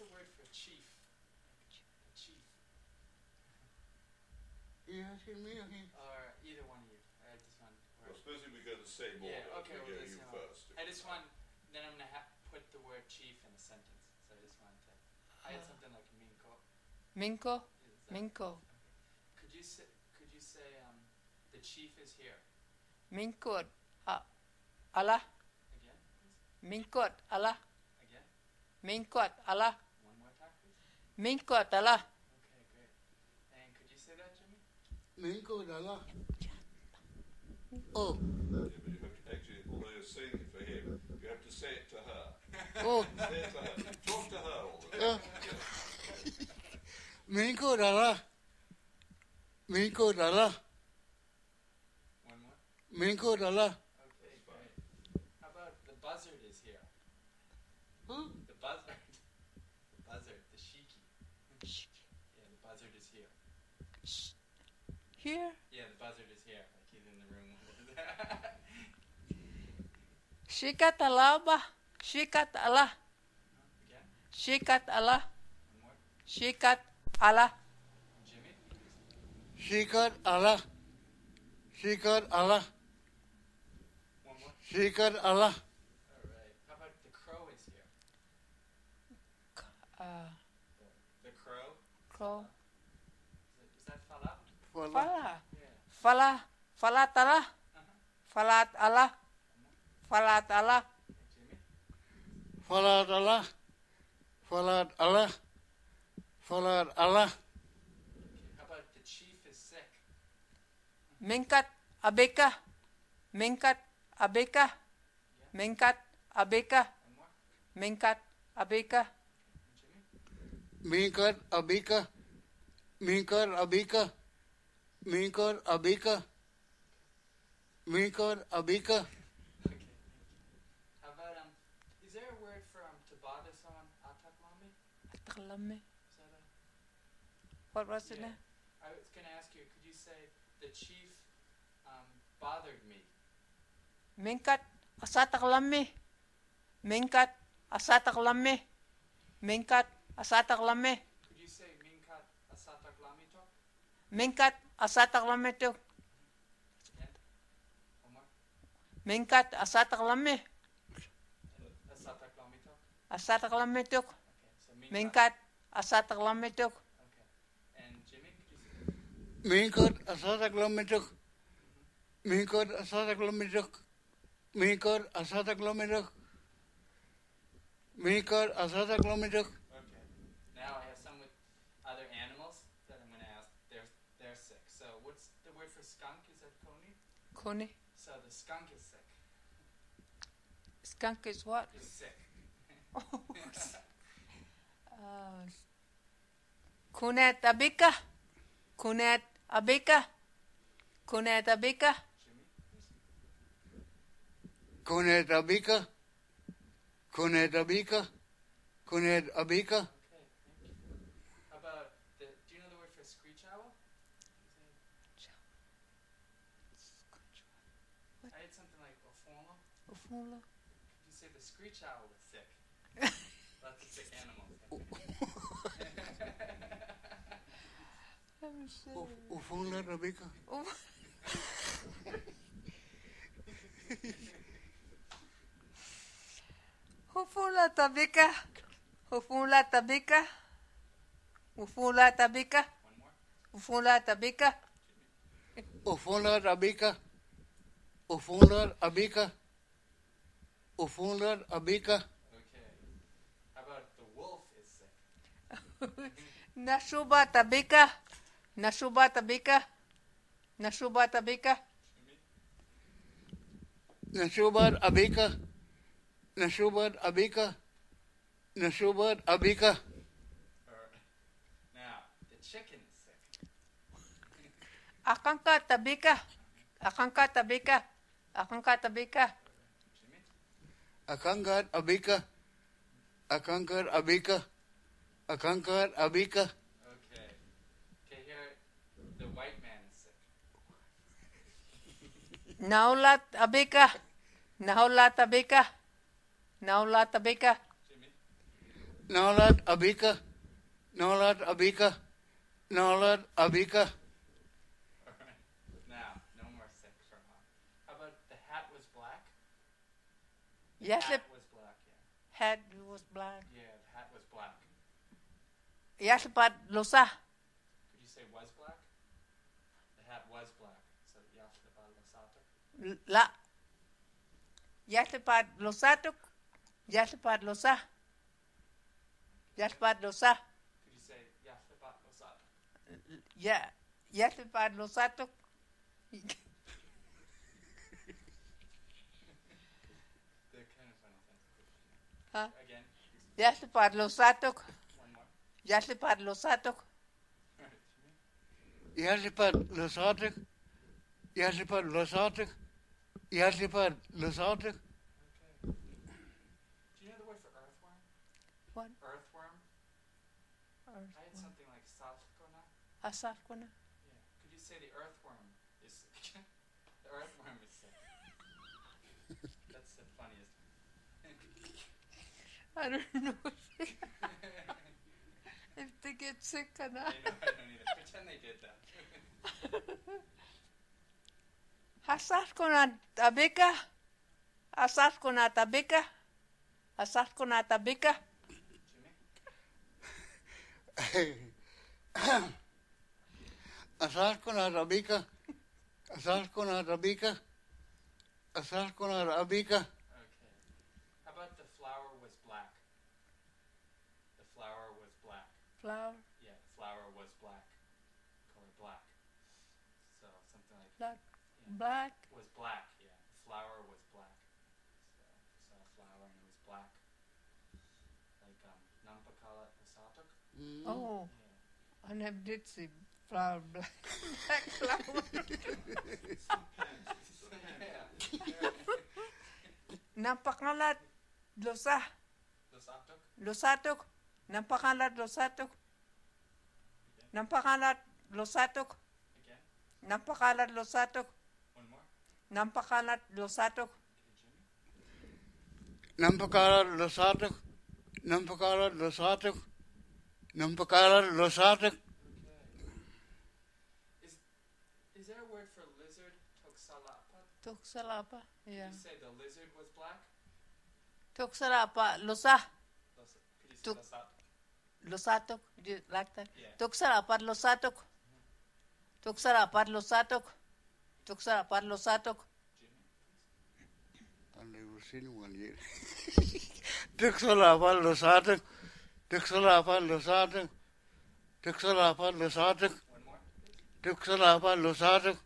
the word for chief? Chief. You asking me or him? Or either one of you. I just want. Well, supposing we go the same Yeah, okay, we we'll go you the same order. first. I just want. Then I'm gonna ha- put the word chief in a sentence. So I just wanted to. I had something like minko. Minko, Is that- Minko, Could you say? Could you say? Um, the chief is here Minkot, a- Allah, again, please. Minkot, Allah, Again. Minkot, Allah, One more time, please. Minkot, Allah. Okay, great. And could you say that, Jimmy? Minko Dala. Oh. oh, Yeah, but you have to actually, although you're saying it for him, you have to say it to her. oh, Say it to her. Talk to her all the time. Minko Dala. Minko Dala. One more. Minko Dala. Okay, great. How about the buzzard is here? Huh? The buzzard. The buzzard, the shiki. Yeah, the buzzard is here. Here, Yeah, the buzzard is here. Like he's in the room. Shikat Allah, ba? Shikat Allah, Again, Shikat Allah, one. Shikat Allah. Jimmy. Shikar Allah. Shikar Allah. One more. Shikar Allah. All right. How about the crow is here? Uh, The crow. crow. Is, it, is that fala? Fala. Fala, Yeah. Fala, Falat Allah. Falat Allah, Falat Allah. Okay, Jimmy. Falat Allah. Falat Allah. Falat Allah. Okay. How about the chief is sick? Mingkat abeka, Mingkat abeka, Mingkat abeka, One more. Mingkat abeka. Jimmy. Minkar Abika. Minkar Abika. Minkar Abika. Minkar Okay. How about um? Is there a word for um to bother someone? Ataklami? Ataklame. Is that a? What was it? Yeah. now? I was gonna ask you. Could you say the chief um bothered me? Mingkat asataklame. Mingkat asataklame. Mingkat asataklame. Could you say minkat asataklami to? Mingkat asataklame to. Yeah. One more. Mingkat asataklame. Asataklami to. Asataklame to. Okay. So minkat. Mingkat asataklame to. Okay. And Jimmy, could you say? Minkar Asata kilometer. Minkar Asata kilometer. Minkar Asata kilometer. Minkar Asata kilometer. Okay. Now I have some with other animals that I'm gonna ask. They're they're sick. So what's the word for skunk? Is that koni? Kuni. So the skunk is sick. Skunk is what? Is sick. Uh, Kunet abika. Kunet abika. Kunet abika. Jimmy. Kunet Abika. Kunet Abika. Kunet Abika. Okay. Thank you. How about the? Do you know the word for screech owl? I had something like ofono. Ufula. Could you say the screech owl is sick? That's a sick animals. Let me see. Ufungla Abika. Ufula tabika. Ufula tabika. Ufula tabika. One more. Ufula tabika. Ufungla Abika. Ufungla Abika. Ufungla Abika. Okay. How about the wolf is sick? Nashuba tabika. Nashuba tabika. Nashuba tabika. Jimmy. Nashubat Abika. Nashubat Abika. Nashubat Abika. Or, now the chicken is sick. Akangka tabika. Akangka tabika. Abika. Abika. Abika. Okay. Okay, here the white man is sick. Naulat abika. Naulat abika. Naulat abika. Jimmy. Nalat Abika, Nalat Abika, Nalat Abika. Yes, hat was black, yeah. head was black. Yeah, the hat was black. Yes, but losa. Could you say was black? The hat was black. So Yashlaba Losato. La. Yes, but losatok. Yes, but losa. Yes, but losa. Could you say Yashlaba Losato? Yeah. Yes, but losatok. Things. Huh? Again, Yes, but losatok. one more. Yes, but losatok. Yasipad Losatic, Yasipad Losatic, Yasipad Losatic. Okay. Do you know the word for earthworm? What? Earthworm? I had something like Safkona. Ah, Asaf ko na. Yeah. Could you say the earthworm is sick? the earthworm is sick. That's the funniest. I don't know if they get sick or I not. know, I don't either. Pretend they did that. Asaf ko na tabika. Asaf ko na tabika. Asaf ko na tabika. Jimmy? Asas kuna Rabika, Asas kuna Rabika, Asas kuna Rabika. Okay. How about the flower was black? The flower was black. Flower, Yeah, the flower was black. Color black. So something like black, yeah, black. was black. Yeah, the flower was black. So saw a flower and it was black. Like um, Nampakala Usatok. Oh, Yeah. I never did see flower black. black flower. yeah. Nampakangat losa. Usatok. Losatok. Nampakangat losatok. Nampakangat losatok. Again. Nampakalat losatok. One more. Nampakalat losatok. Losatic, Nampakara Losatic, Nampakara Losatic. Okay. Is is there a word for lizard? Toxalapa. Tuksalapa. Yeah. You say the lizard was black. Tuksalapa. Losa. Los- Could you say Tuk- Losato? Losatok. Do you like that? Yeah. Tuksarapat losatok. Tuksarapat losatok. Tuksarapat losatok. Jimmy. I've never seen one yet. Tixalapa Losatic, Tixalapa Losatic, Tixalapa Losatic, One more. Tixalapa Losatic,